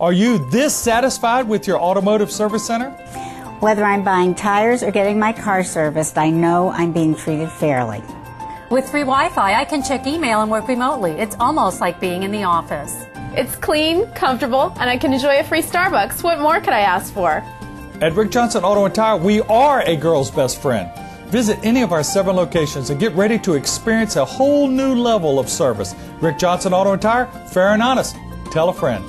Are you this satisfied with your automotive service center? Whether I'm buying tires or getting my car serviced, I know I'm being treated fairly. With free Wi Fi, I can check email and work remotely. It's almost like being in the office. It's clean, comfortable, and I can enjoy a free Starbucks. What more could I ask for? At Rick Johnson Auto and Tire, we are a girl's best friend. Visit any of our seven locations and get ready to experience a whole new level of service. Rick Johnson Auto and Tire, fair and honest. Tell a friend.